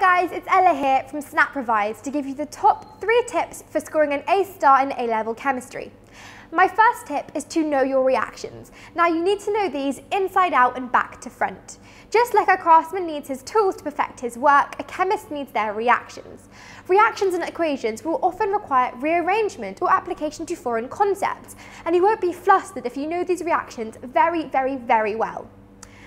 guys, it's Ella here from SnapRevise to give you the top three tips for scoring an A star in A-level chemistry. My first tip is to know your reactions. Now you need to know these inside out and back to front. Just like a craftsman needs his tools to perfect his work, a chemist needs their reactions. Reactions and equations will often require rearrangement or application to foreign concepts, and you won't be flustered if you know these reactions very, very, very well.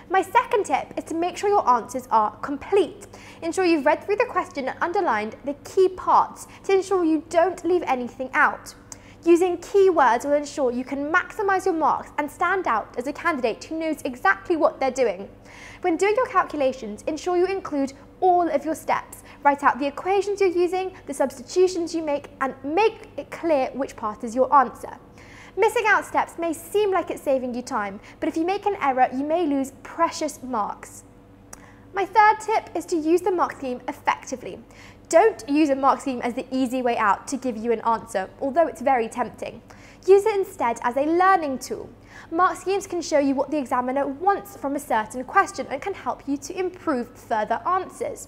My second tip is to make sure your answers are complete. Ensure you've read through the question and underlined the key parts to ensure you don't leave anything out. Using keywords will ensure you can maximise your marks and stand out as a candidate who knows exactly what they're doing. When doing your calculations, ensure you include all of your steps. Write out the equations you're using, the substitutions you make, and make it clear which part is your answer. Missing out steps may seem like it's saving you time, but if you make an error, you may lose precious marks. My third tip is to use the mark scheme effectively. Don't use a mark scheme as the easy way out to give you an answer, although it's very tempting. Use it instead as a learning tool. Mark schemes can show you what the examiner wants from a certain question and can help you to improve further answers.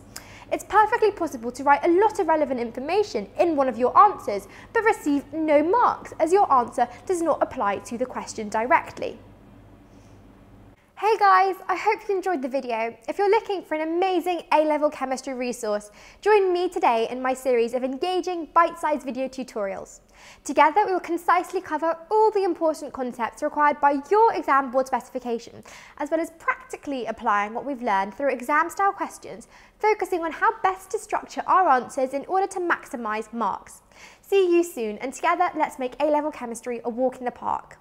It's perfectly possible to write a lot of relevant information in one of your answers, but receive no marks as your answer does not apply to the question directly. Hey guys, I hope you enjoyed the video. If you're looking for an amazing A-level chemistry resource, join me today in my series of engaging bite-sized video tutorials. Together we will concisely cover all the important concepts required by your exam board specification, as well as practically applying what we've learned through exam-style questions, focusing on how best to structure our answers in order to maximise marks. See you soon, and together let's make A-level chemistry a walk in the park.